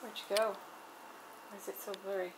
Where'd you go? Why is it so blurry?